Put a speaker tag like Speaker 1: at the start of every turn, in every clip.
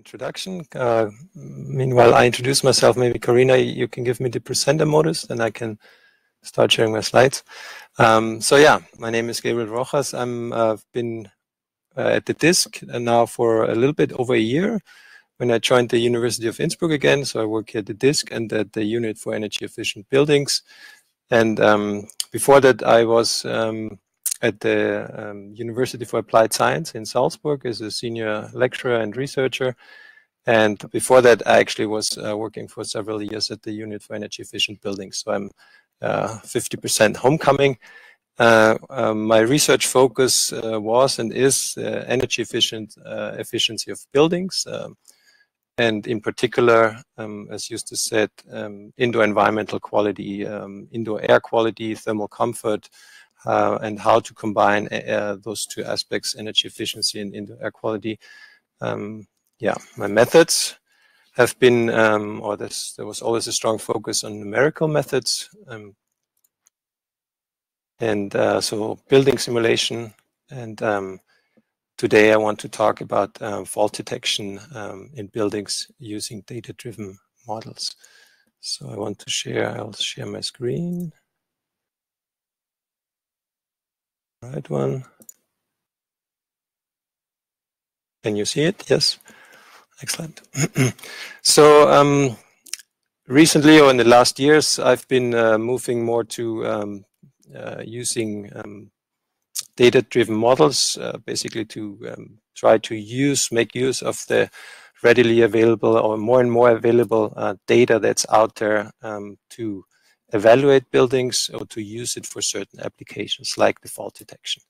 Speaker 1: introduction. Uh, meanwhile, I introduce myself. Maybe Karina, you can give me the presenter modus, then I can start sharing my slides. Um, so yeah, my name is Gabriel Rojas. I'm uh, been uh, at the DISC now for a little bit over a year. When I joined the University of Innsbruck again, so I work at the DISC and at the Unit for Energy Efficient Buildings. And um, before that, I was um, at the um, University for Applied Science in Salzburg as a senior lecturer and researcher. And before that, I actually was uh, working for several years at the Unit for Energy Efficient Buildings. So I'm 50% uh, homecoming. Uh, um, my research focus uh, was and is energy efficient efficiency of buildings. Um, and in particular, um, as Justus said, um, indoor environmental quality, um, indoor air quality, thermal comfort, uh, and how to combine uh, those two aspects, energy efficiency and indoor air quality. Um, yeah, my methods have been, um, or this, there was always a strong focus on numerical methods. Um, and uh, so building simulation. And um, today I want to talk about uh, fault detection um, in buildings using data-driven models. So I want to share, I'll share my screen. Right one. Can you see it? Yes. Excellent. so um, recently or in the last years, I've been uh, moving more to um, uh, using um, data-driven models, uh, basically to um, try to use, make use of the readily available or more and more available uh, data that's out there um, to evaluate buildings or to use it for certain applications like the fault detection.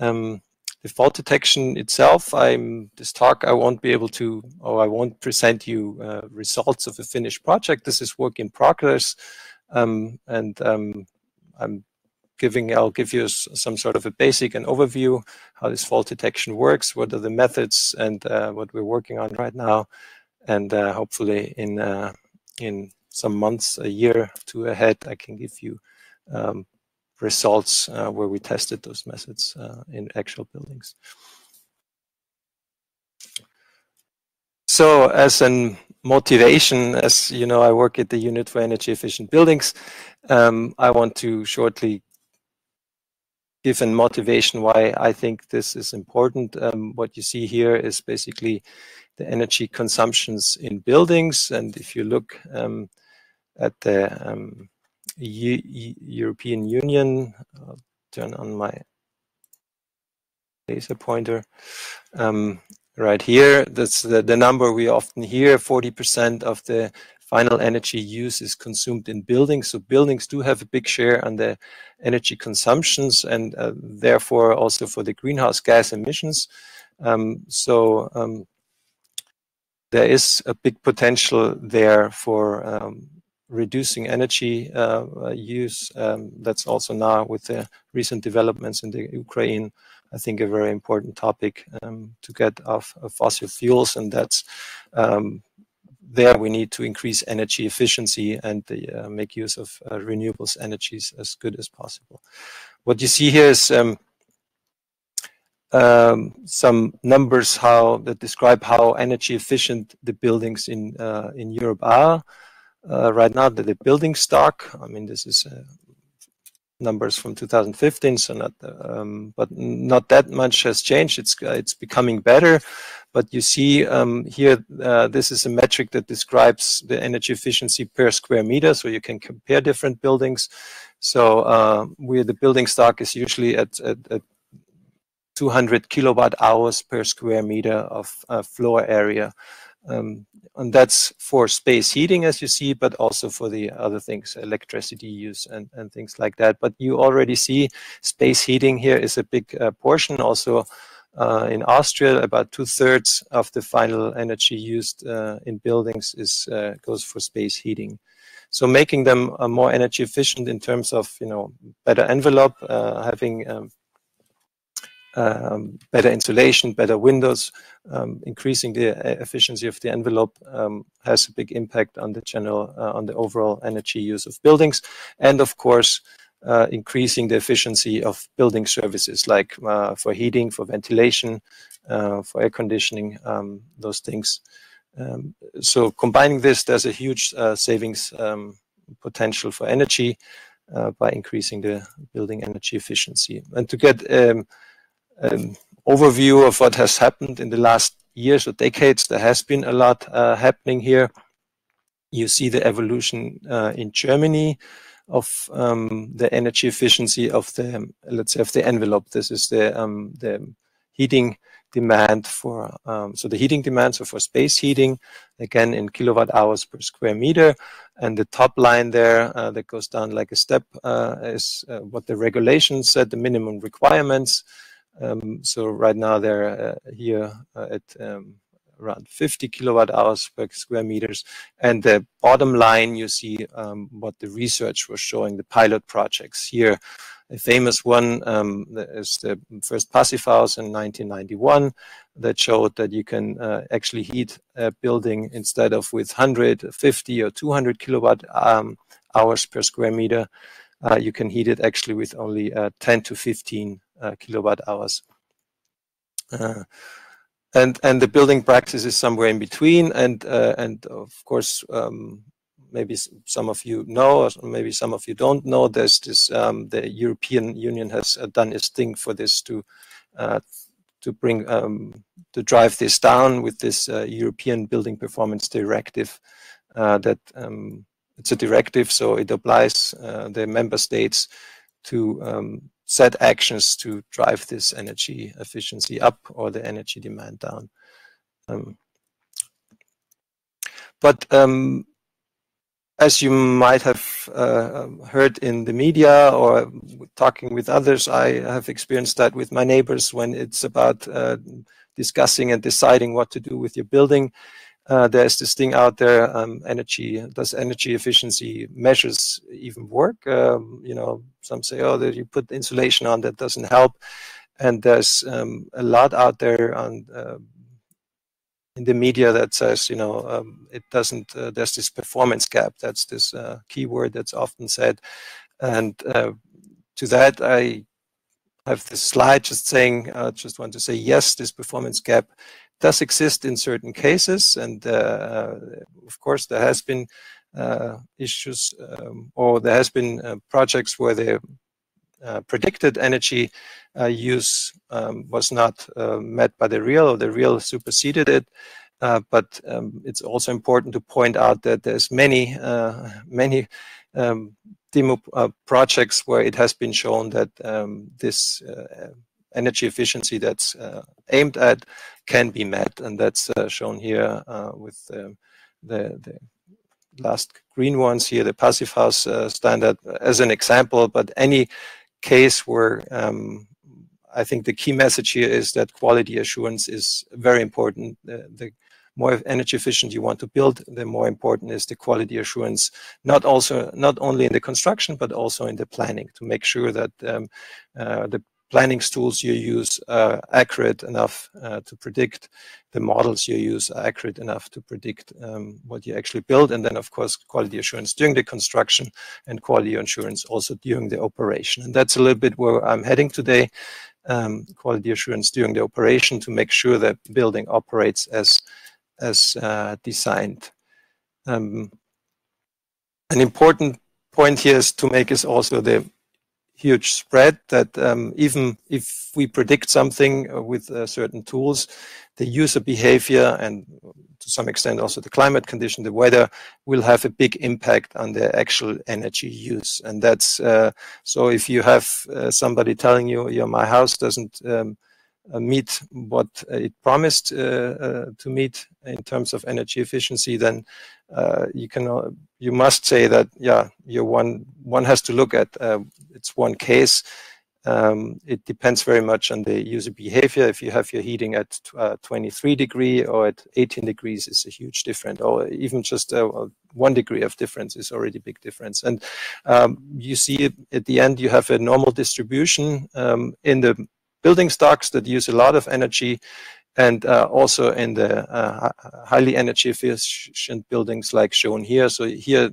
Speaker 1: Um, the fault detection itself, I'm this talk, I won't be able to, or I won't present you uh, results of a finished project. This is work in progress. Um, and um, I'm giving, I'll give you some sort of a basic and overview how this fault detection works, what are the methods and uh, what we're working on right now. And uh, hopefully in, uh, in some months, a year to ahead, I can give you um, results uh, where we tested those methods uh, in actual buildings. So as a motivation, as you know, I work at the Unit for Energy Efficient Buildings. Um, I want to shortly give a motivation why I think this is important. Um, what you see here is basically the energy consumptions in buildings. And if you look um, at the um, European Union. I'll turn on my laser pointer. Um, right here, that's the, the number we often hear, 40% of the final energy use is consumed in buildings. So buildings do have a big share on the energy consumptions and uh, therefore also for the greenhouse gas emissions. Um, so um, there is a big potential there for um, reducing energy uh, uh, use. Um, that's also now with the recent developments in the Ukraine, I think a very important topic um, to get off of fossil fuels. And that's um, there we need to increase energy efficiency and uh, make use of uh, renewables energies as good as possible. What you see here is um, um, some numbers how that describe how energy efficient the buildings in uh, in Europe are. Uh, right now, the, the, building stock, I mean, this is uh, numbers from 2015, so not, um, but not that much has changed. It's uh, it's becoming better, but you see um, here, uh, this is a metric that describes the energy efficiency per square meter, so you can compare different buildings. So uh, where the building stock is usually at, at, at 200 kilowatt hours per square meter of uh, floor area. Um, and that's for space heating, as you see, but also for the other things, electricity use and, and things like that. But you already see space heating here is a big uh, portion. Also uh, in Austria, about two thirds of the final energy used uh, in buildings is uh, goes for space heating. So making them uh, more energy efficient in terms of, you know, better envelope, uh, having um, um, better insulation, better windows, um, increasing the uh, efficiency of the envelope um, has a big impact on the general, uh, on the overall energy use of buildings. And of course, uh, increasing the efficiency of building services like uh, for heating, for ventilation, uh, for air conditioning, um, those things. Um, so combining this, there's a huge uh, savings um, potential for energy by increasing the building energy efficiency. And to get um, an overview of what has happened in the last years or decades, there has been a lot uh, happening here. You see the evolution uh, in Germany of um, the energy efficiency of the, let's say, of the envelope. This is the um, the heating demand for um, so the heating demand so for space heating again in kilowatt hours per square meter and the top line there uh, that goes down like a step uh, is uh, what the regulations said the minimum requirements um, so right now they're uh, here uh, at um, around 50 kilowatt hours per square meters. And the bottom line, you see um, what the research was showing, the pilot projects here. A famous one um, is the first Passivhaus in 1991 that showed that you can uh, actually heat a building instead of with 150 or 200 kilowatt um, hours per square meter. Uh, you can heat it actually with only uh, 10 to 15 uh, kilowatt hours. Uh, and and the building practice is somewhere in between. And uh, and of course, um, maybe some of you know, or maybe some of you don't know. There's this um, the European Union has done its thing for this to to bring um, to drive this down with this uh, European Building Performance Directive. Uh, that um, it's a directive, so it applies uh, the member states to um, set actions to drive this energy efficiency up or the energy demand down. Um, but um, as you might have uh, heard in the media or talking with others, I have experienced that with my neighbors when it's about uh, discussing and deciding what to do with your building uh, there's this thing out there, um, energy, does energy efficiency measures even work? Um, you know, some say, oh, that you put insulation on, that doesn't help. And there's um, a lot out there on uh, in the media that says, you know, um, it doesn't, uh, there's this performance gap. That's this uh, keyword that's often said. And uh, to that, I have this slide just saying, I uh, just want to say, yes, this performance gap does exist in certain cases, and uh, of course there has been uh, issues um, or there has been uh, projects where the predicted energy use um, was not met by the real or the real superseded it. Uh, but um, it's also important to point out that there's many, uh, many um, demo uh, projects where it has been shown that um, this energy efficiency that's uh, aimed at can be met. And that's uh, shown here uh, with um, the, the last green ones here, the Passivhaus uh, standard as an example, but any case where um, I think the key message here is that quality assurance is very important. The, the, more energy efficient you want to build, the more important is the quality assurance, not also not only in the construction, but also in the planning to make sure that um, uh, the planning tools you use are accurate enough uh, to predict. The models you use are accurate enough to predict um, what you actually build. And then of course quality assurance during the construction and quality assurance also during the operation. And that's a little bit where I'm heading today. Um, quality assurance during the operation to make sure that building operates as as uh, designed. Um, an important point here is to make is also the huge spread that um, even if we predict something uh, with uh, certain tools, the user behavior and to some extent also the climate condition, the weather will have a big impact on the actual energy use. And that's uh, so if you have uh, somebody telling you, yeah, my house doesn't um, meet what it promised uh, to meet in terms of energy efficiency, then you can you must say that yeah, you one one has to look at it's one case. Um, it depends very much on the user behavior. If you have your heating at uh, 23 degree or at 18 degrees is a huge difference, or even just uh, one degree of difference is already a big difference. And um, you see at the end, you have a normal distribution um, in the building stocks that use a lot of energy and uh, also in the uh, highly energy efficient buildings like shown here. So here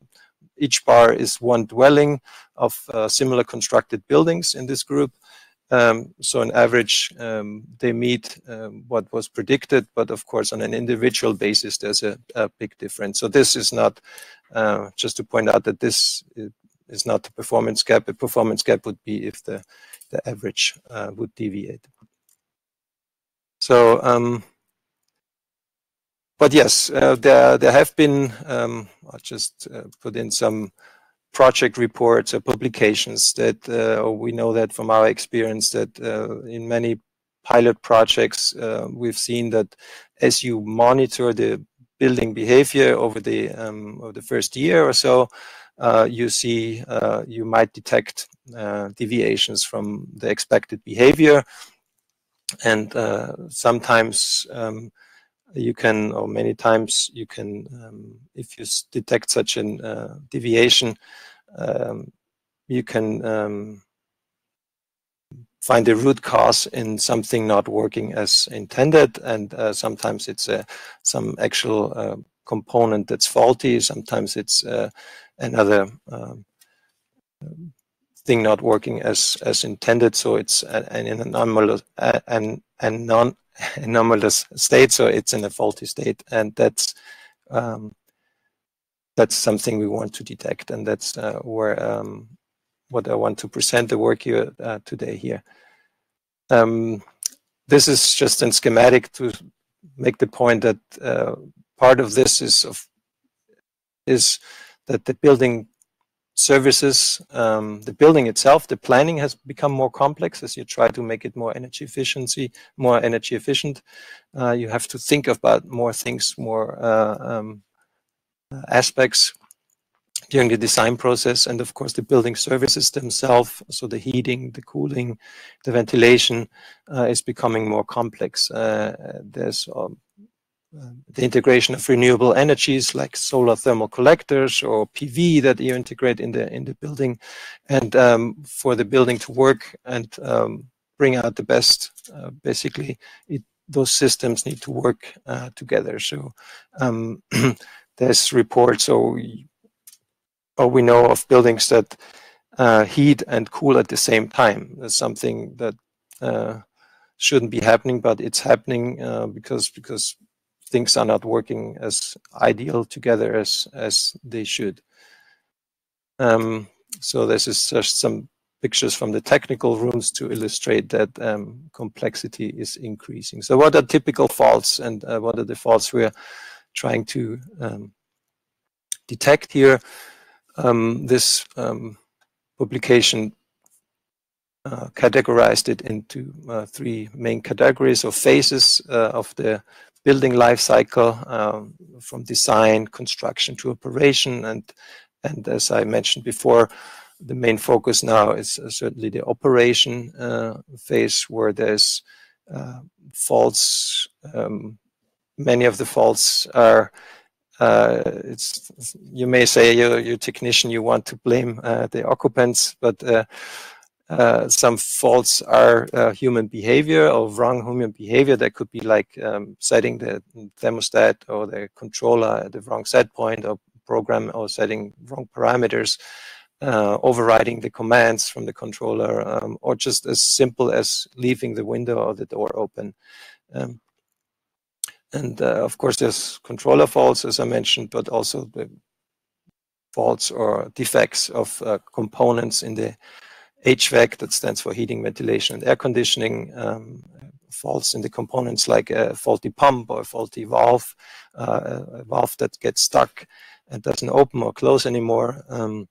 Speaker 1: each bar is one dwelling of uh, similar constructed buildings in this group. Um, so on average, um, they meet um, what was predicted, but of course on an individual basis, there's a, a big difference. So this is not, uh, just to point out that this is not the performance gap. A performance gap would be if the, the average uh, would deviate. So, um, but yes, uh, there, there have been, um, I'll just uh, put in some project reports or publications that uh, we know that from our experience that uh, in many pilot projects uh, we've seen that as you monitor the building behavior over the um, over the first year or so you see you might detect deviations from the expected behavior and sometimes um, you can, or many times you can, um, if you detect such a uh, deviation, um, you can um, find the root cause in something not working as intended. And uh, sometimes it's uh, some actual uh, component that's faulty. Sometimes it's uh, another um, thing not working as as intended. So it's an, an anomalous, an, an non anomalous state, so it's in a faulty state, and that's um, that's something we want to detect, and that's uh, where um, what I want to present the work here uh, today here. Um, this is just a schematic to make the point that uh, part of this is of is that the building services, um, the building itself, the planning has become more complex as you try to make it more energy efficiency, more energy efficient. Uh, you have to think about more things, more uh, um, aspects during the design process. And of course, the building services themselves, so the heating, the cooling, the ventilation uh, is becoming more complex. Uh, there's um, the integration of renewable energies like solar thermal collectors or PV that you integrate in the in the building, and um, for the building to work and um, bring out the best, uh, basically, it, those systems need to work uh, together. So um, there's reports, or we, or we know of buildings that uh, heat and cool at the same time. That's something that uh, shouldn't be happening, but it's happening uh, because because things are not working as ideal together as as they should. Um, so this is just some pictures from the technical rooms to illustrate that um, complexity is increasing. So what are typical faults and uh, what are the faults we're trying to um, detect here? Um, this um, publication uh, categorized it into uh, three main categories or phases uh, of the building life cycle um, from design, construction to operation. And, and as I mentioned before, the main focus now is uh, certainly the operation uh, phase where there's faults. Um, many of the faults are uh, it's you may say you're, a technician you want to blame uh, the occupants but uh, uh, some faults are uh, human behavior or wrong human behavior. That could be like um, setting the thermostat or the controller at the wrong set point or program or setting wrong parameters, uh, overriding the commands from the controller, um, or just as simple as leaving the window or the door open. Um, and uh, of course, there's controller faults, as I mentioned, but also the faults or defects of uh, components in the HVAC, that stands for heating, ventilation, and air conditioning, um, faults in the components like a faulty pump or a faulty valve, uh, a valve that gets stuck and doesn't open or close anymore, um,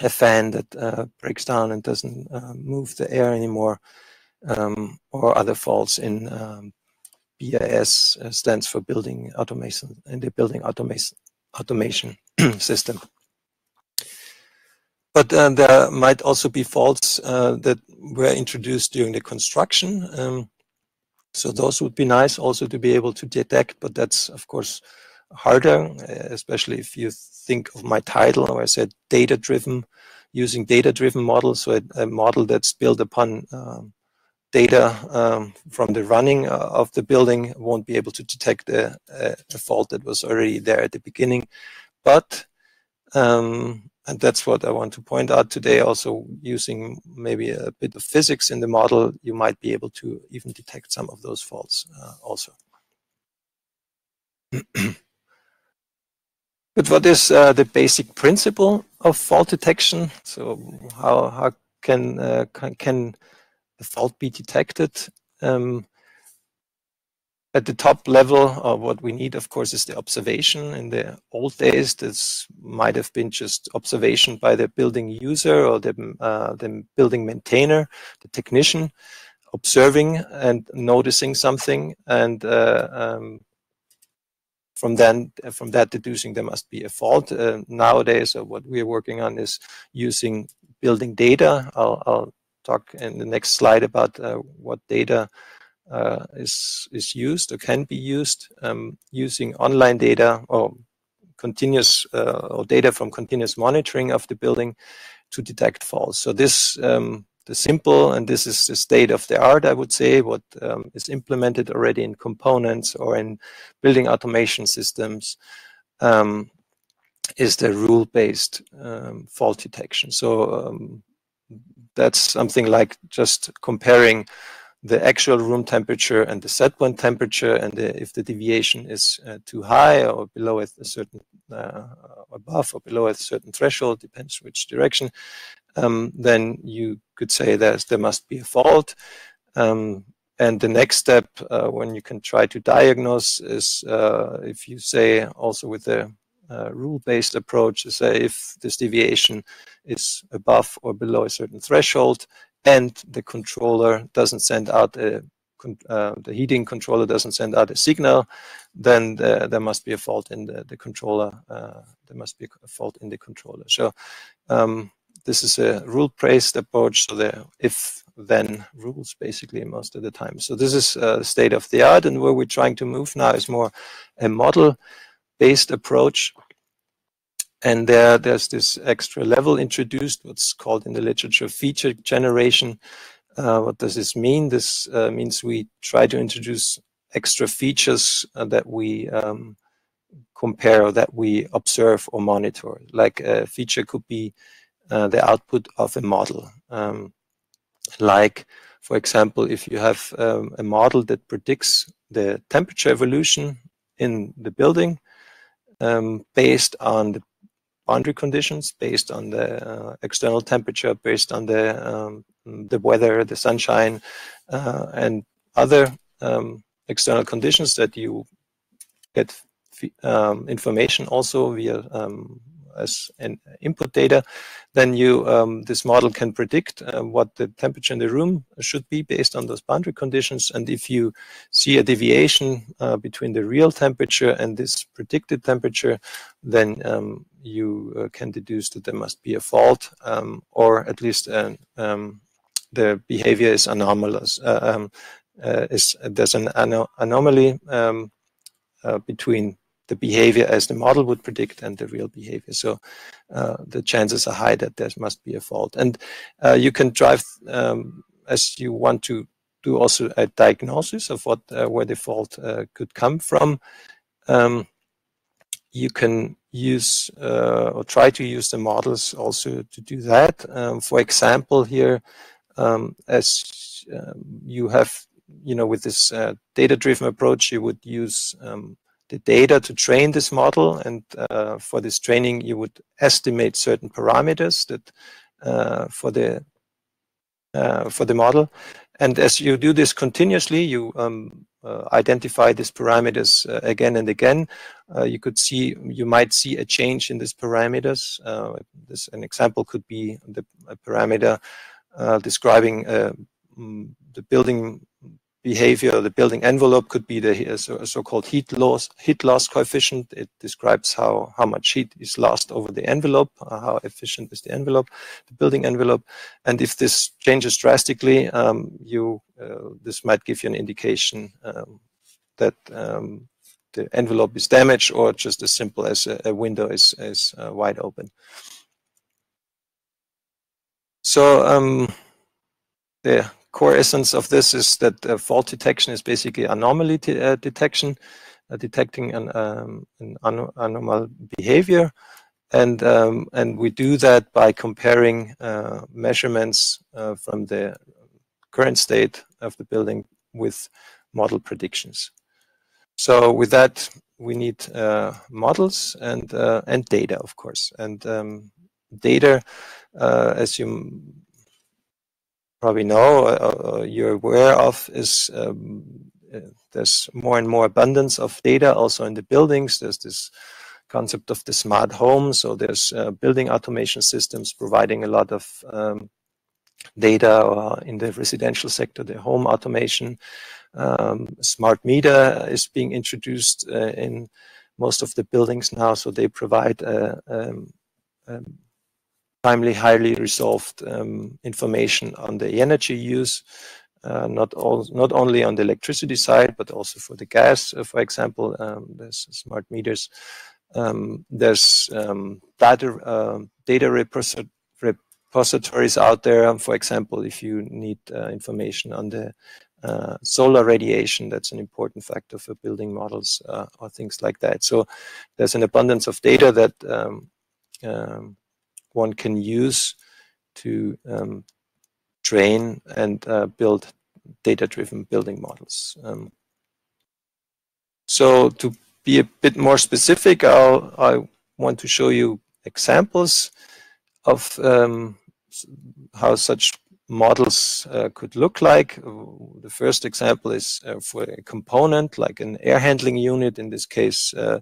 Speaker 1: a fan that uh, breaks down and doesn't uh, move the air anymore, um, or other faults in um, BIS uh, stands for building automation in the building automation automation system. But uh, there might also be faults uh, that were introduced during the construction. Um, so those would be nice also to be able to detect, but that's of course harder, uh, especially if you think of my title where I said data-driven, using data-driven models, so a, a, model that's built upon um, data um, from the running uh, of the building won't be able to detect a, a, fault that was already there at the beginning. But Um, and that's what I want to point out today. Also, using maybe a bit of physics in the model, you might be able to even detect some of those faults uh, also. but what is uh, the basic principle of fault detection? So how, how can, uh, can, can the fault be detected? Um, at the top level, uh, what we need, of course, is the observation. In the old days, this might have been just observation by the building user or the, uh, the building maintainer, the technician, observing and noticing something, and uh, um, from then from that deducing there must be a fault. Uh, nowadays, uh, what we are working on is using building data. I'll, I'll talk in the next slide about uh, what data uh, is is used or can be used um, using online data or continuous uh, or data from continuous monitoring of the building to detect faults. So this um, the simple and this is the state of the art, I would say, what um, is implemented already in components or in building automation systems um, is the rule-based um, fault detection. So um, that's something like just comparing the actual room temperature and the set point temperature, and the, if the deviation is uh, too high or below a certain, uh, above or below a certain threshold, depends which direction, um, then you could say that there must be a fault. Um, and the next step, uh, when you can try to diagnose, is uh, if you say also with the rule-based approach, to say if this deviation is above or below a certain threshold, and the controller doesn't send out a uh, the heating controller doesn't send out a signal, then the, there must be a fault in the, the controller. Uh, there must be a fault in the controller. So um, this is a rule-based approach. So the if-then rules basically most of the time. So this is uh, state of the art, and where we're trying to move now is more a model-based approach and there, there's this extra level introduced, what's called in the literature feature generation. Uh, what does this mean? This uh, means we try to introduce extra features uh, that we um, compare or that we observe or monitor. Like a feature could be uh, the output of a model. Um, like, for example, if you have um, a model that predicts the temperature evolution in the building um, based on the boundary conditions based on the uh, external temperature, based on the um, the weather, the sunshine, uh, and other um, external conditions that you get um, information also via um, as an input data, then you um, this model can predict uh, what the temperature in the room should be based on those boundary conditions. And if you see a deviation uh, between the real temperature and this predicted temperature, then um, you uh, can deduce that there must be a fault, um, or at least uh, um, the behavior is anomalous. Uh, um, uh, is there's an anomaly um, between the behavior as the model would predict and the real behavior. So uh, the chances are high that there must be a fault. And uh, you can drive um, as you want to do also a diagnosis of what uh, where the fault uh, could come from. Um, you can use uh, or try to use the models also to do that. Um, for example, here, um, as um, you have, you know, with this uh, data-driven approach, you would use um, the data to train this model. And uh, for this training, you would estimate certain parameters that uh, for the uh, for the model. And as you do this continuously, you um, uh, identify these parameters uh, again and again. You could see, you might see a change in these parameters. this an example could be the parameter describing mm, the building behavior, the building envelope could be the so-called heat loss heat loss coefficient. It describes how how much heat is lost over the envelope, uh, how efficient is the envelope, the building envelope, and if this changes drastically, um, you uh, this might give you an indication um, that um, the envelope is damaged or just as simple as a, a window is is uh, wide open. So um, the core essence of this is that uh, fault detection is basically anomaly uh, detection, uh, detecting an, um, an anomal behavior. and um, and we do that by comparing uh, measurements uh, from the current state of the building with model predictions. So with that, we need uh, models and and data, of course. And um, data, as you probably know, uh, you're aware of, is um, there's more and more abundance of data also in the buildings. There's this concept of the smart home. So there's uh, building automation systems providing a lot of um, data or in the residential sector, the home automation. Um, smart meter is being introduced uh, in most of the buildings now. So they provide uh, um, um, timely, highly resolved um, information on the energy use. Uh, not all, not only on the electricity side, but also for the gas. Uh, for example, um, there's smart meters um, there's um, data, uh, data repositories out there. For example, if you need uh, information on the uh, solar radiation, that's an important factor for building models or things like that. So there's an abundance of data that um, um one can use to um, train and uh, build data-driven building models. Um, so to be a bit more specific, I'll, I want to show you examples of um, how such models uh, could look like. The first example is uh, for a component like an air handling unit, in this case uh,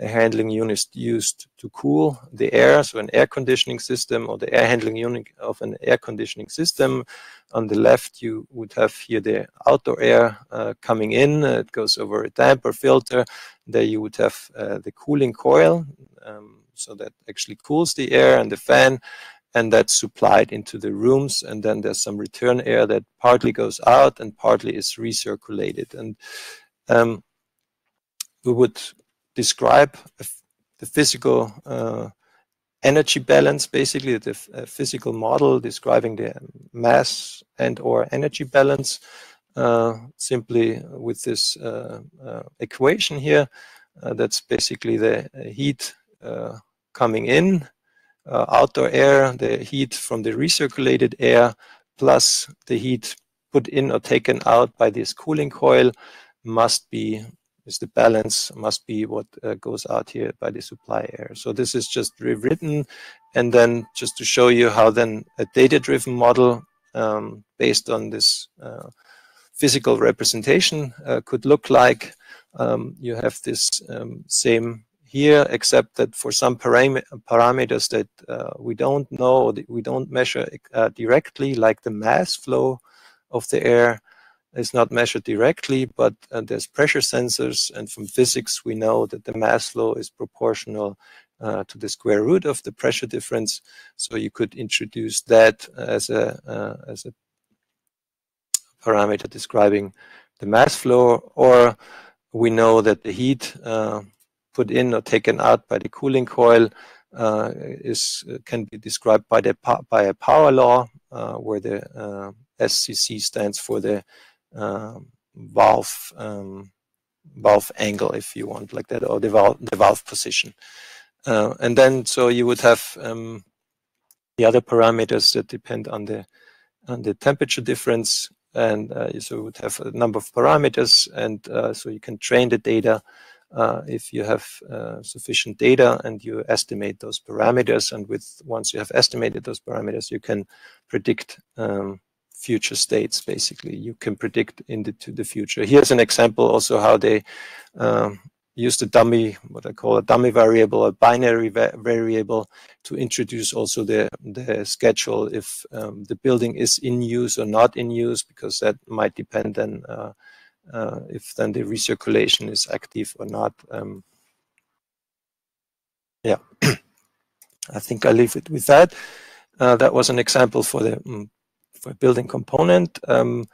Speaker 1: handling unit used to cool the air, so an air conditioning system or the air handling unit of an air conditioning system. On the left, you would have here the outdoor air uh, coming in. Uh, it goes over a damper filter. There you would have uh, the cooling coil, um, so that actually cools the air and the fan, and that's supplied into the rooms. And then there's some return air that partly goes out and partly is recirculated. And um, we would describe the physical uh, energy balance, basically the physical model describing the mass and or energy balance uh, simply with this uh, uh equation here. Uh, that's basically the heat uh, coming in, outdoor air, the heat from the recirculated air, plus the heat put in or taken out by this cooling coil must be is the balance must be what uh, goes out here by the supply air. So this is just rewritten and then just to show you how then a data-driven model um, based on this uh, physical representation uh, could look like. Um, you have this um, same here, except that for some param parameters that uh, we don't know, we don't measure uh, directly, like the mass flow of the air, is not measured directly, but uh, there's pressure sensors, and from physics we know that the mass flow is proportional uh, to the square root of the pressure difference. So you could introduce that as a uh, as a parameter describing the mass flow, or we know that the heat uh, put in or taken out by the cooling coil uh, is can be described by the by a power law, uh, where the SCC stands for the valve um, valve angle, if you want, like that, or the valve the valve position. Uh, and then so you would have um, the other parameters that depend on the on the temperature difference, and uh, so you would have a number of parameters, and uh, so you can train the data. Uh, if you have uh, sufficient data and you estimate those parameters, and with once you have estimated those parameters, you can predict um, future states, basically. You can predict into the future. Here's an example also how they um, use the dummy, what I call a dummy variable, a binary va variable to introduce also the, the schedule if um, the building is in use or not in use, because that might depend then uh, uh, if then the recirculation is active or not. Um, yeah, I think I leave it with that. Uh, that was an example for the um, for building component. Um,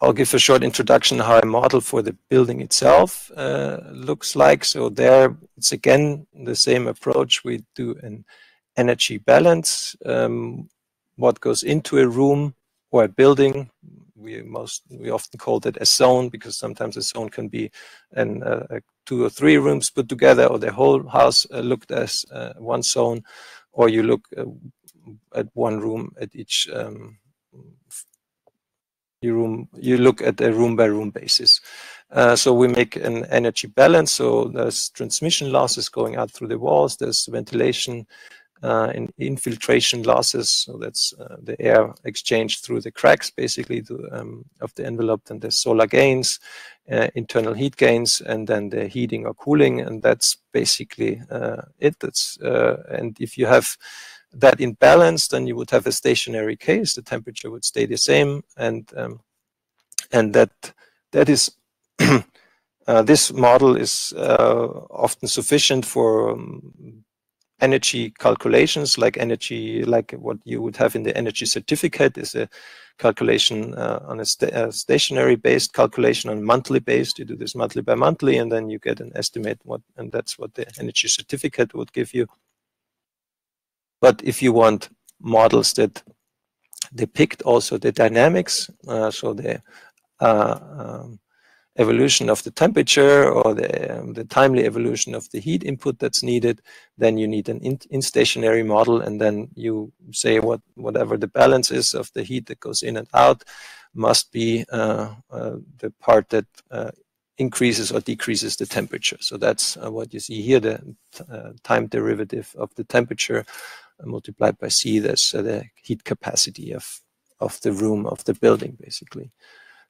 Speaker 1: I'll give a short introduction how a model for the building itself uh, looks like. So there, it's again the same approach. We do an energy balance. Um, what goes into a room or a building, we most we often call that a zone because sometimes a zone can be an uh, two or three rooms put together, or the whole house uh, looked as uh, one zone, or you look uh, at one room at each um, you room you look at a room by room basis. Uh, so we make an energy balance. So there's transmission losses going out through the walls. There's ventilation uh, and infiltration losses. So that's uh, the air exchange through the cracks, basically, to, um, of the envelope. Then there's solar gains, uh, internal heat gains, and then the heating or cooling. And that's basically uh, it. That's uh, and if you have that in balance, then you would have a stationary case. The temperature would stay the same, and um, and that that is uh, this model is uh, often sufficient for um, energy calculations, like energy, like what you would have in the energy certificate, is a calculation uh, on a, a stationary based calculation on monthly based. You do this monthly by monthly, and then you get an estimate. What and that's what the energy certificate would give you. But if you want models that depict also the dynamics, uh, so the uh, um, evolution of the temperature or the, um, the timely evolution of the heat input that's needed, then you need an in, in, stationary model and then you say what whatever the balance is of the heat that goes in and out must be uh, uh, the part that uh, increases or decreases the temperature. So that's uh, what you see here, the uh, time derivative of the temperature multiplied by C, that's uh, the heat capacity of, of the room, of the building, basically.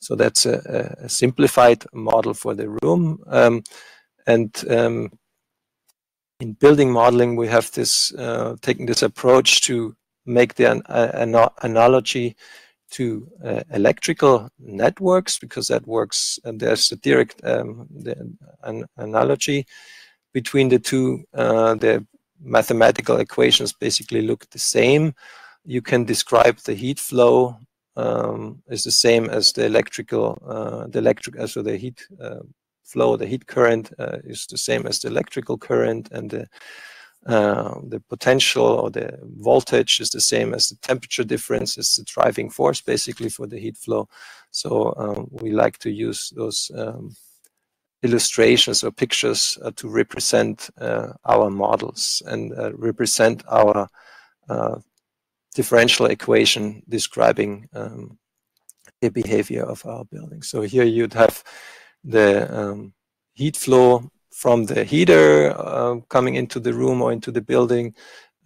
Speaker 1: So that's a, a simplified model for the room. Um, and um, in building modeling, we have this uh, taking this approach to make the an, an analogy to uh, electrical networks because that works. And there's a direct um, the, an analogy between the two. Uh, the mathematical equations basically look the same. You can describe the heat flow um, is the same as the electrical, uh, the electric, uh, so the heat uh, flow, the heat current uh, is the same as the electrical current, and the uh, the potential or the voltage is the same as the temperature difference. It's the driving force basically for the heat flow. So um, we like to use those um, illustrations or pictures uh, to represent our models and represent our differential equation describing um, the behavior of our building. So here you'd have the um, heat flow from the heater uh, coming into the room or into the building,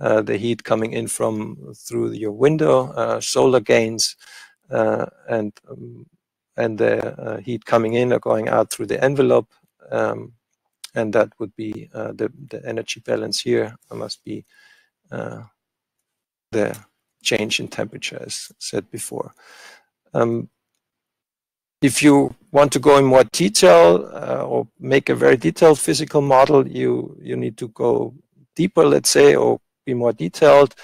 Speaker 1: uh, the heat coming in from through your window, uh, solar gains, uh, and um, and the uh, heat coming in or going out through the envelope, um, and that would be uh, the the energy balance here must be the change in temperature, as said before. Um, if you want to go in more detail uh, or make a very detailed physical model, you, you need to go deeper, let's say, or be more detailed.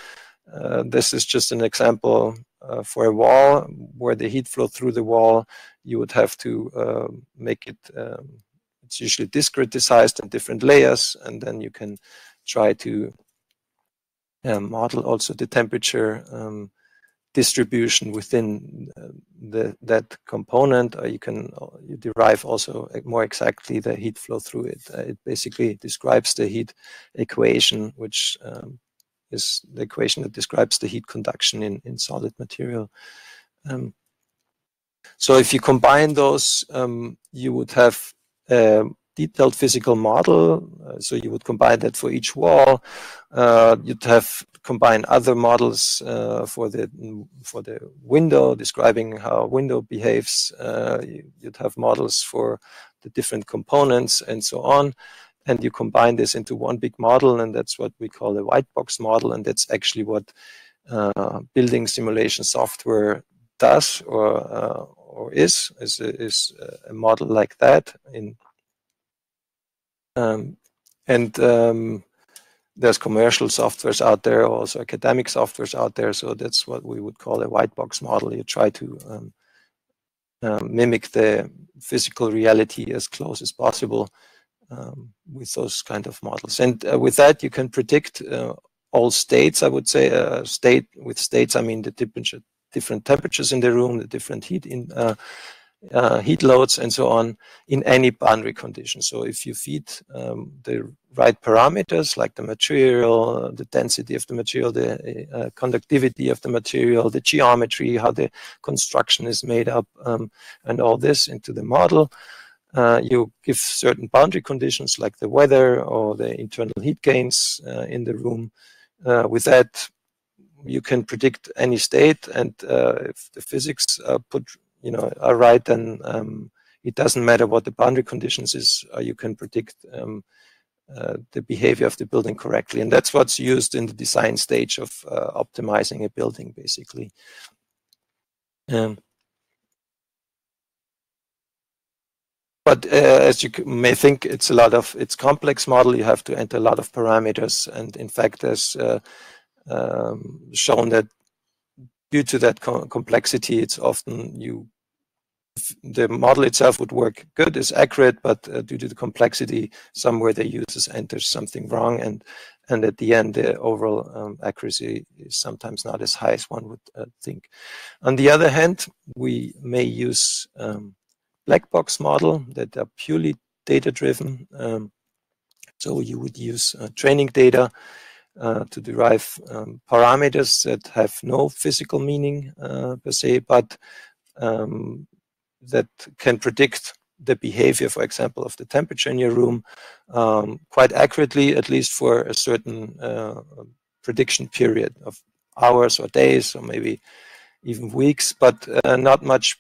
Speaker 1: Uh, this is just an example uh, for a wall where the heat flow through the wall, you would have to uh, make it, um, it's usually discretized in different layers, and then you can try to um, model also the temperature um, distribution within uh, the that component. Or you can uh, you derive also more exactly the heat flow through it. Uh, it basically describes the heat equation, which um, is the equation that describes the heat conduction in, in solid material. Um, so if you combine those, um, you would have a detailed physical model. Uh, so you would combine that for each wall. Uh, you'd have combine other models uh, for the for the window, describing how window behaves. Uh, you'd have models for the different components and so on. And you combine this into one big model, and that's what we call a white box model. And that's actually what uh, building simulation software does or uh, or is is is a model like that in um, and um, there's commercial softwares out there, also academic softwares out there. So that's what we would call a white box model. You try to um, um, mimic the physical reality as close as possible um, with those kind of models. And uh, with that, you can predict uh, all states. I would say uh, state with states, I mean the temperature different temperatures in the room, the different heat in uh, uh, heat loads and so on in any boundary condition. So if you feed um, the right parameters like the material, the density of the material, the uh, conductivity of the material, the geometry, how the construction is made up, um, and all this into the model, uh, you give certain boundary conditions like the weather or the internal heat gains uh, in the room. Uh, with that, you can predict any state, and uh, if the physics are put you know are right, then um, it doesn't matter what the boundary conditions is. Uh, you can predict um, uh, the behavior of the building correctly, and that's what's used in the design stage of optimizing a building, basically. Um, but uh, as you may think, it's a lot of it's complex model. You have to enter a lot of parameters, and in fact, there's uh, um, shown that due to that co complexity, it's often you the model itself would work good, is accurate, but uh, due to the complexity, somewhere the users enters something wrong, and and at the end, the overall um, accuracy is sometimes not as high as one would uh, think. On the other hand, we may use um, black box model that are purely data driven. Um, so you would use uh, training data uh, to derive um, parameters that have no physical meaning uh, per se, but um, that can predict the behavior, for example, of the temperature in your room um, quite accurately, at least for a certain uh, prediction period of hours or days or maybe even weeks, but uh, not much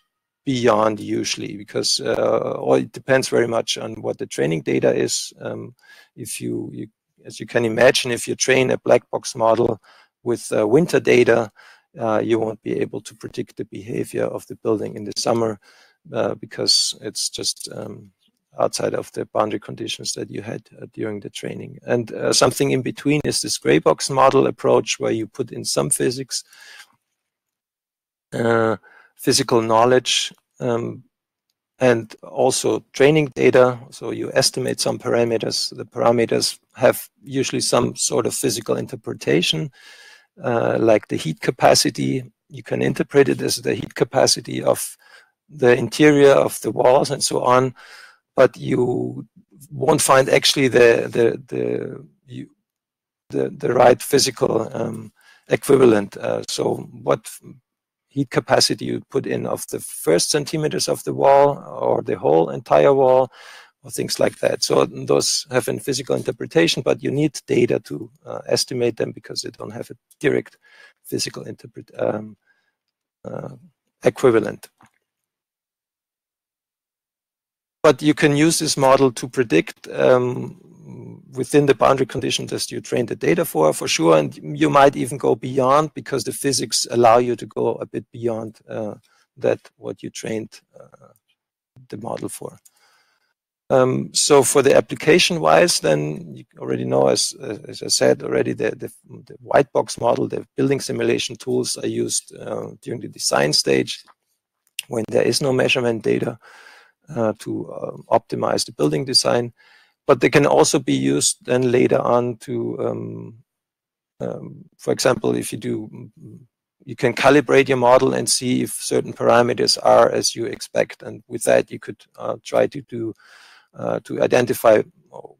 Speaker 1: beyond usually because uh, it depends very much on what the training data is. Um, if you, you, as you can imagine, if you train a black box model with uh, winter data, uh, you won't be able to predict the behavior of the building in the summer uh, because it's just um, outside of the boundary conditions that you had uh, during the training. And uh, something in between is this gray box model approach where you put in some physics, physical knowledge, um, and also training data. So you estimate some parameters. The parameters have usually some sort of physical interpretation, uh, like the heat capacity. You can interpret it as the heat capacity of the interior of the walls and so on, but you won't find actually the the the you, the, the right physical um, equivalent. Uh, so what heat capacity you put in of the first centimeters of the wall or the whole entire wall or things like that. So those have a physical interpretation, but you need data to uh, estimate them because they don't have a direct physical interpret um, uh, equivalent. but you can use this model to predict um, within the boundary conditions that you train the data for, for sure. And you might even go beyond because the physics allow you to go a bit beyond uh, that what you trained uh, the model for. Um, so for the application wise, then you already know, as, as I said already, the, the, the white box model, the building simulation tools are used uh, during the design stage when there is no measurement data uh, to um, optimize the building design. But they can also be used then later on to, um, um, for example, if you do, you can calibrate your model and see if certain parameters are as you expect. And with that, you could uh, try to do, uh, to identify or,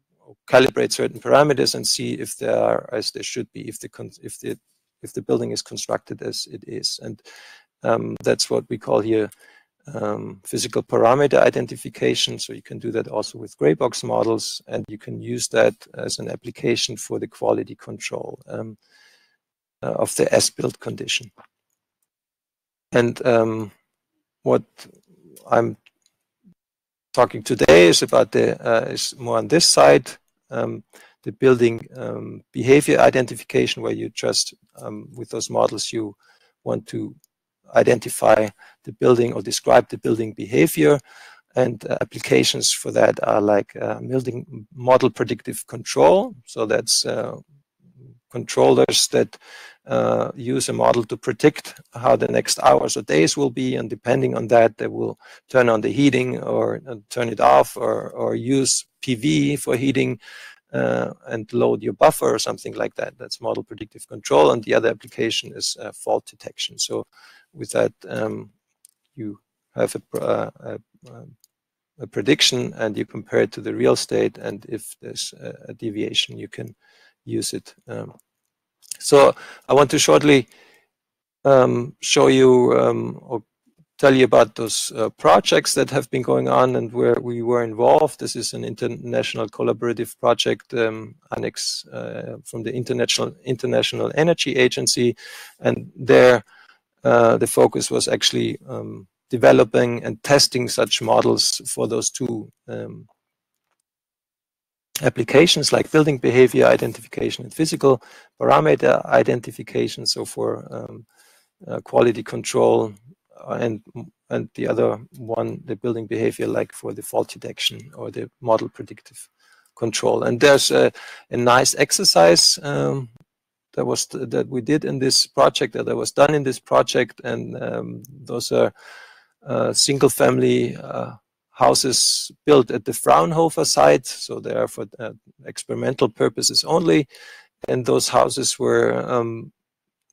Speaker 1: calibrate certain parameters and see if they are as they should be, if the, if the, if the building is constructed as it is. And um, that's what we call here um, physical parameter identification. So you can do that also with gray box models, and you can use that as an application for the quality control um, uh, of the as-built condition. And um, what I'm talking today is about the uh, is more on this side, um, the building um, behavior identification, where you just um, with those models you want to identify the building or describe the building behavior. And uh, applications for that are like uh, building model predictive control. So that's uh, controllers that uh, use a model to predict how the next hours or days will be. And depending on that, they will turn on the heating or uh, turn it off or, or use PV for heating uh, and load your buffer or something like that. That's model predictive control. And the other application is uh, fault detection. So with that, um, you have a, uh, a, a, prediction and you compare it to the real state. And if there's a, deviation, you can use it. Um, so I want to shortly um, show you um, or tell you about those uh, projects that have been going on and where we were involved. This is an international collaborative project um, annex uh, from the International International Energy Agency, and there the focus was actually um, developing and testing such models for those two um, applications like building behavior identification and physical parameter identification. So for um, uh, quality control uh, and and the other one, the building behavior, like for the fault detection or the model predictive control. And there's a, a nice exercise um, that was that we did in this project that was done in this project, and um, those are uh, single-family uh, houses built at the Fraunhofer site, so they are for uh, experimental purposes only. And those houses were um,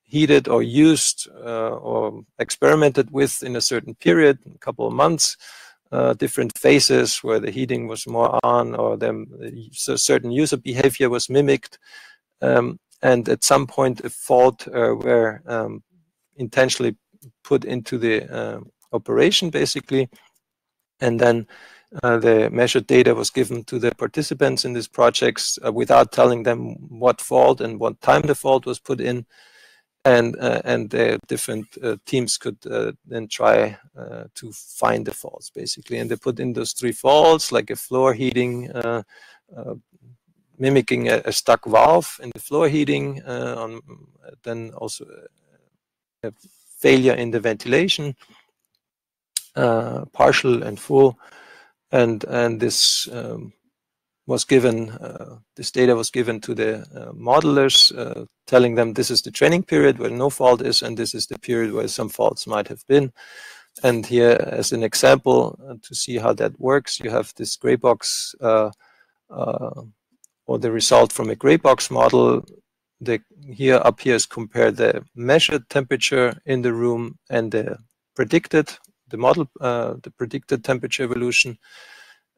Speaker 1: heated or used uh, or experimented with in a certain period, a couple of months, uh, different phases where the heating was more on or then so certain user behavior was mimicked. Um, and at some point a fault uh, were um, intentionally put into the uh, operation basically. And then uh, the measured data was given to the participants in these projects uh, without telling them what fault and what time the fault was put in and uh, and the different uh, teams could then try to find the faults basically and they put in those three faults like a floor heating mimicking a, a, stuck valve in the floor heating on then also a failure in the ventilation partial and full and and this um, was given, uh, this data was given to the uh, modelers, uh, telling them this is the training period where no fault is, and this is the period where some faults might have been. And here, as an example, uh, to see how that works, you have this gray box uh, uh, or the result from a gray box model. The, here up here is compared the measured temperature in the room and the predicted, the model, the predicted temperature evolution.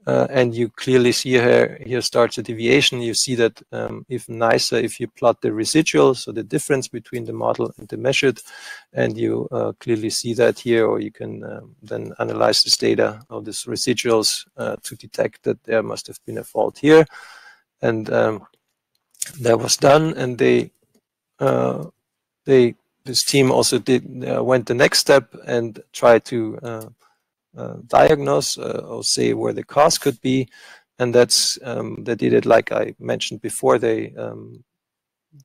Speaker 1: Uh, and you clearly see here, here starts a deviation. You see that um, even nicer if you plot the residual, so the difference between the model and the measured, and you uh, clearly see that here, or you can um, then analyze this data of these residuals uh, to detect that there must have been a fault here. And um, that was done, and they, uh, they, this team also did uh, went the next step and tried to uh, uh, diagnose uh, or say where the cause could be. And that's um, they did it like I mentioned before. They um,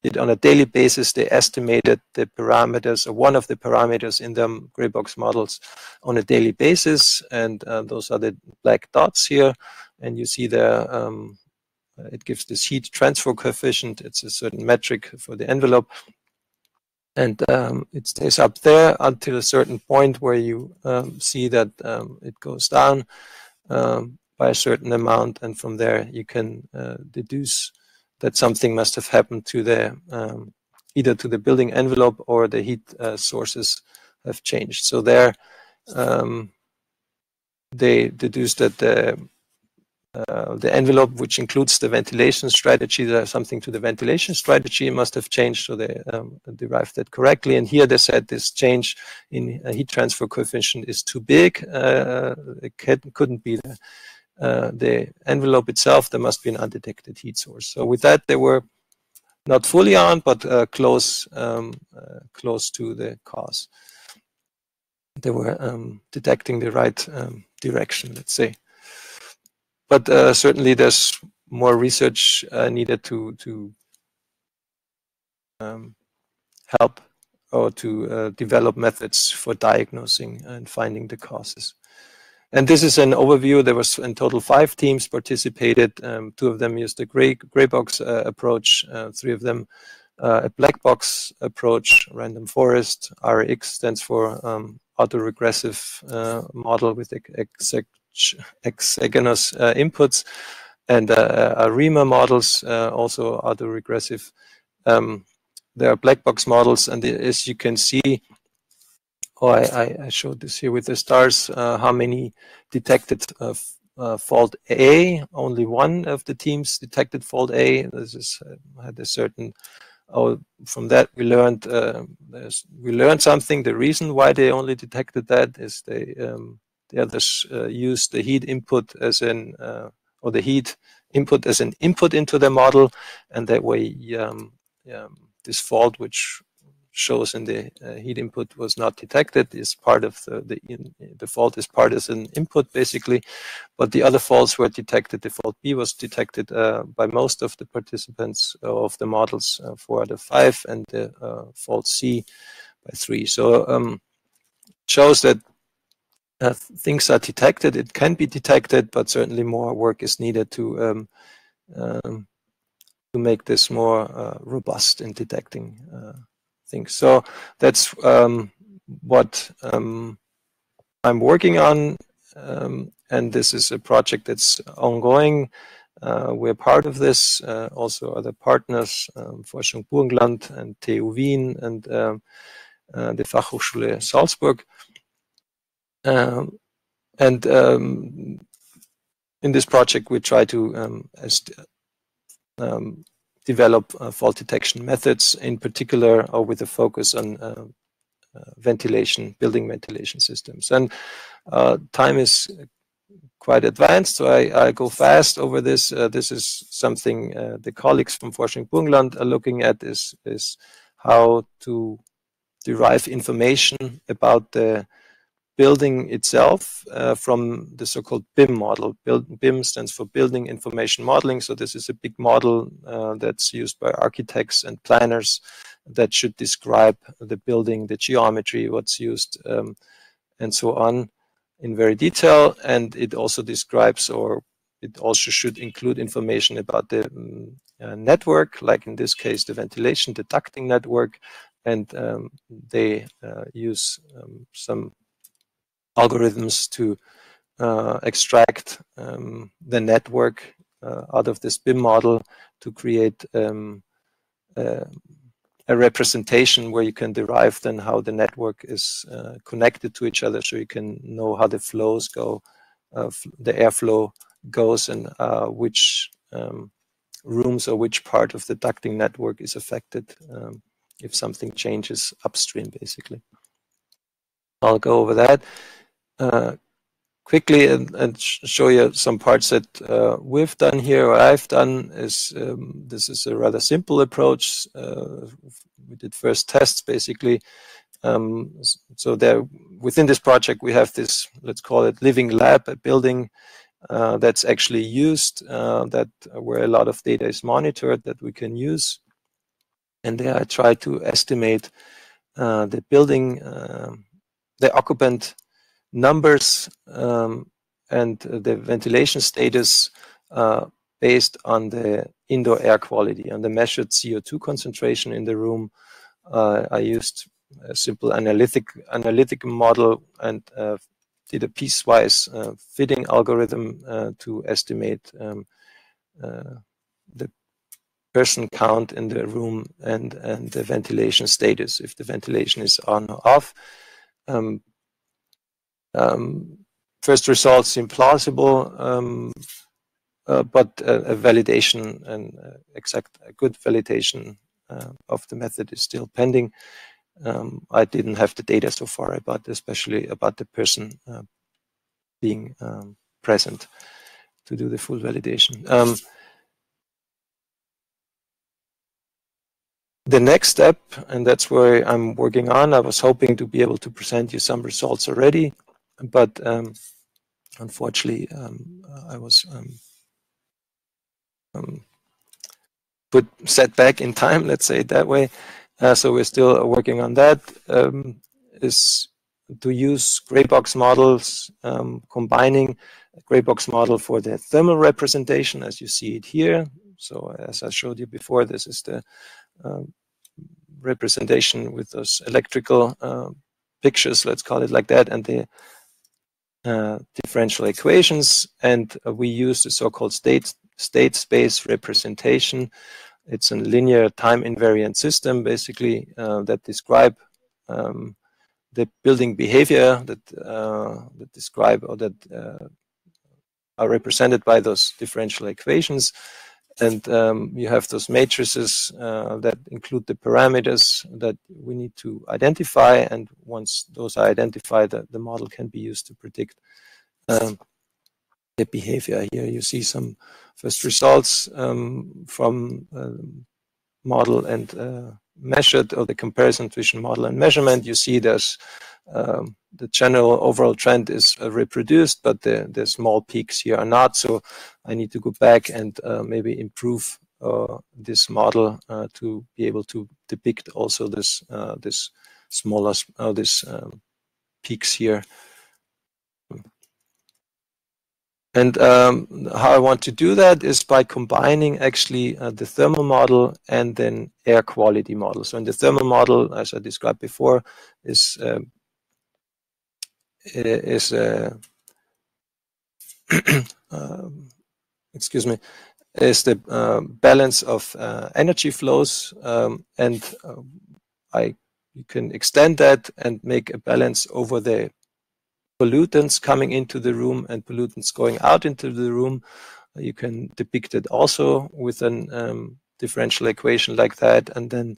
Speaker 1: did on a daily basis. They estimated the parameters or one of the parameters in them gray box models on a daily basis, and uh, those are the black dots here. And you see there um, it gives this heat transfer coefficient. It's a certain metric for the envelope. And um, it stays up there until a certain point where you um, see that um, it goes down um, by a certain amount. And from there you can uh, deduce that something must have happened to the um, either to the building envelope or the heat uh, sources have changed. So there um, they deduce that the uh, the envelope, which includes the ventilation strategy, there's something to the ventilation strategy must have changed, so they um, derived that correctly. And here they said this change in heat transfer coefficient is too big. Uh, it couldn't be the, uh, the envelope itself. There must be an undetected heat source. So with that, they were not fully on, but uh, close, um, uh, close to the cause. They were um, detecting the right um, direction, let's say but uh, certainly there's more research uh, needed to to um, help or to uh, develop methods for diagnosing and finding the causes. And this is an overview. There was in total five teams participated. Um, two of them used the gray, gray box uh, approach. Uh, three of them uh, a black box approach, random forest. ARX stands for um, autoregressive model with exact exogenous uh, inputs and uh, ARIMA models uh, also autoregressive. Um, there are black box models, and as you can see oh, I, I showed this here with the stars, uh, how many detected uh, uh, fault A. Only one of the teams detected fault A. This is uh, had a certain. Oh, from that we learned uh, we learned something. The reason why they only detected that is they um, the others uh, used the heat input as an or the heat input as an input into the model, and that way um, um, this fault, which shows in the uh, heat input was not detected is part of the the, in, the fault is part as an input basically. But the other faults were detected. The fault b was detected uh, by most of the participants of the models uh, four out of five and the uh, fault c by three. So um, shows that uh, things are detected it can be detected but certainly more work is needed to um, um, to make this more uh, robust in detecting things. So that's um, what um, I'm working on, um, and this is a project that's ongoing. Uh, we're part of this, uh, also other partners, um, Forschung Burgenland and TU Wien and um, uh, the Fachhochschule Salzburg. Um, and um, in this project, we try to um, um, develop uh, fault detection methods, in particular, or with a focus on uh, uh, ventilation, building ventilation systems. And time is quite advanced, so I, I, go fast over this. Uh, this is something uh, the colleagues from Forschung Burgenland are looking at is, is how to derive information about the building itself uh, from the so-called BIM model. BIM stands for Building Information Modeling. So this is a big model uh, that's used by architects and planners that should describe the building, the geometry, what's used, um, and so on in very detail. And it also describes or it also should include information about the um, uh, network, like in this case, the ventilation, the ducting network, and um, they uh, use um, some algorithms to uh, extract um, the network uh, out of this BIM model to create um, uh, a representation where you can derive then how the network is uh, connected to each other so you can know how the flows go, uh, the airflow goes and uh, which um, rooms or which part of the ducting network is affected um, if something changes upstream basically. I'll go over that. Uh, quickly and, and, show you some parts that uh, we've done here or I've done is um, this is a rather simple approach. Uh, we did first tests basically. Um, so there within this project we have this let's call it living lab, a building uh, that's actually used uh, that where a lot of data is monitored that we can use. And there I try to estimate uh, the building, the occupant numbers um, and the ventilation status uh, based on the indoor air quality and the measured CO2 concentration in the room. Uh, I used a simple analytic analytic model and uh, did a piecewise uh, fitting algorithm uh, to estimate um, uh, the person count in the room and and the ventilation status if the ventilation is on or off. Um, um, first results seem plausible, um, uh, but a, a, validation and uh, exact a good validation uh, of the method is still pending. Um, I didn't have the data so far about, especially about the person uh, being um, present to do the full validation. Um, the next step, and that's where I'm working on, I was hoping to be able to present you some results already but um, unfortunately, um, I was um, um, put set back in time. Let's say it that way. Uh, so we're still working on that. Um, is to use gray box models, combining a gray box model for the thermal representation, as you see it here. So as I showed you before, this is the representation with those electrical uh, pictures, let's call it like that, and the differential equations, and uh, we use the so-called state state space representation. It's a linear time invariant system, basically, uh, that describe um, the building behavior that uh, that describe or that uh, are represented by those differential equations. And um, you have those matrices uh, that include the parameters that we need to identify. And once those are identified, the, the model can be used to predict um, the behavior. Here you see some first results um, from um, model and uh, measured or the comparison between model and measurement. You see there's um, the general overall trend is uh, reproduced, but the, the small peaks here are not. So I need to go back and uh, maybe improve uh, this model uh, to be able to depict also this uh, this smaller uh, this um, peaks here. And um, how I want to do that is by combining actually the thermal model and then air quality model. So in the thermal model, as I described before, is um, is uh, um, excuse me is the uh, balance of uh, energy flows um, and um, I you can extend that and make a balance over the pollutants coming into the room and pollutants going out into the room. You can depict it also with a um, differential equation like that. And then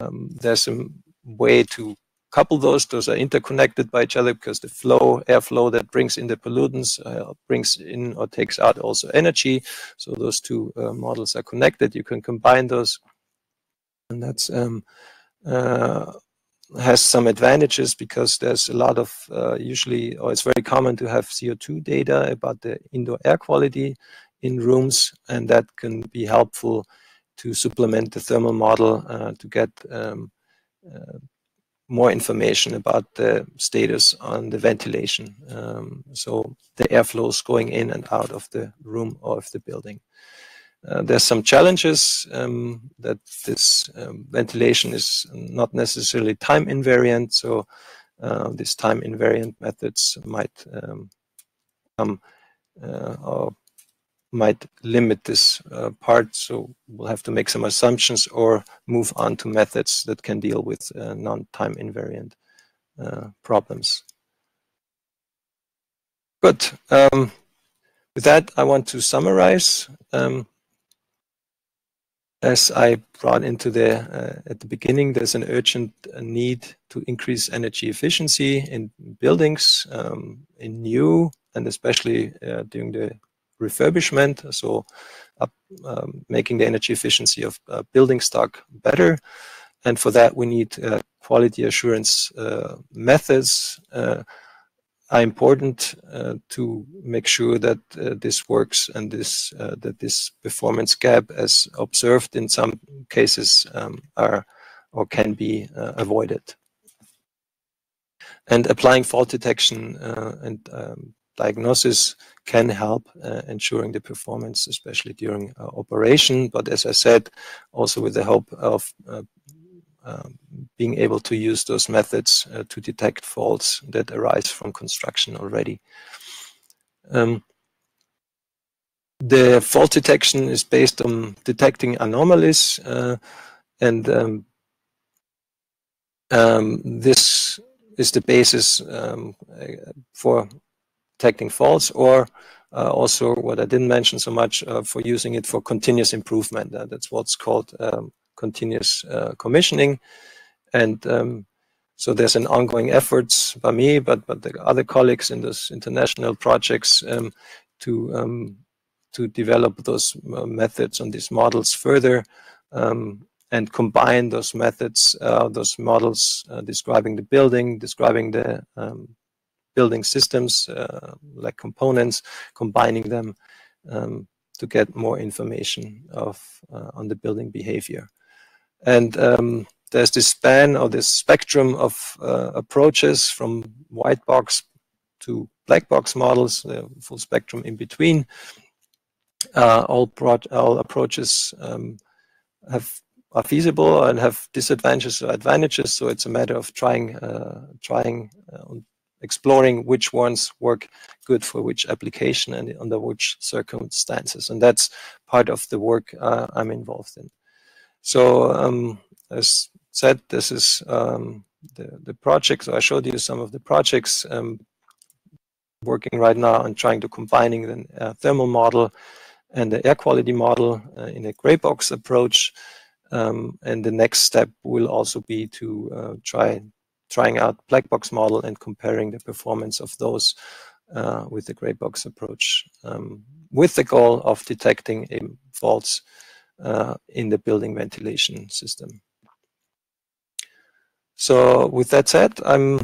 Speaker 1: um, there's a way to couple those. Those are interconnected by each other because the flow, airflow that brings in the pollutants uh, brings in or takes out also energy. So those two uh, models are connected. You can combine those, and that's um, uh, has some advantages because there's a lot of uh, usually, or it's very common to have CO2 data about the indoor air quality in rooms, and that can be helpful to supplement the thermal model uh, to get um, uh, more information about the status on the ventilation. Um, so the airflows going in and out of the room or of the building. Uh, there's some challenges um, that this um, ventilation is not necessarily time invariant. So uh, these time invariant methods might um, come uh, or might limit this uh, part. So we'll have to make some assumptions or move on to methods that can deal with uh, non-time invariant problems. Good. Um, with that, I want to summarize. Um, as I brought into the uh, at the beginning, there's an urgent need to increase energy efficiency in buildings, um, in new and especially uh, during the refurbishment, so uh, um, making the energy efficiency of uh, building stock better. And for that, we need uh, quality assurance uh, methods uh, are important uh, to make sure that this works and this that this performance gap, as observed in some cases, um, are or can be avoided. And applying fault detection and um, diagnosis can help uh, ensuring the performance, especially during uh, operation. But as I said, also with the help of uh, um, being able to use those methods uh, to detect faults that arise from construction already. Um, the fault detection is based on detecting anomalies uh, and um, um, this is the basis um, for detecting faults or uh, also what I didn't mention so much uh, for using it for continuous improvement. Uh, that's what's called continuous uh, commissioning. And um, so there's an ongoing efforts by me, but but the other colleagues in those international projects um, to um, to develop those uh, methods and these models further um, and combine those methods, uh, those models describing the building, describing the um, building systems uh, like components, combining them um, to get more information of uh, on the building behavior. And um, there's this span or this spectrum of uh, approaches from white box to black box models, the full spectrum in between. Uh, all, all approaches um, have are feasible and have disadvantages or advantages. So it's a matter of trying, uh, trying uh, exploring which ones work good for which application and under which circumstances. And that's part of the work uh, I'm involved in. So um, as said, this is um, the, the. So I showed you some of the projects um, working right now on trying to combining the uh, thermal model and the air quality model uh, in a gray box approach. Um, and the next step will also be to uh, try trying out black box model and comparing the performance of those uh, with the gray box approach um, with the goal of detecting a faults uh, in the building ventilation system. So with that said, I'm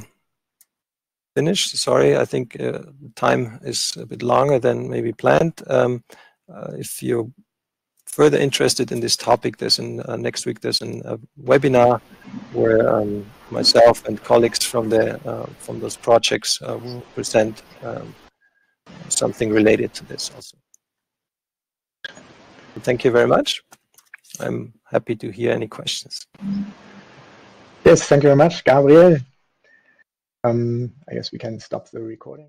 Speaker 1: finished. Sorry, I think uh, time is a bit longer than maybe planned. Um, uh, if you're further interested in this topic, there's an, uh, next week there's a webinar where um, myself and colleagues from the uh, from those projects uh, will present um, something related to this also. Thank you very much. I'm happy to hear any questions.
Speaker 2: Yes, thank you very much, Gabriel. Um, I guess we can stop the recording.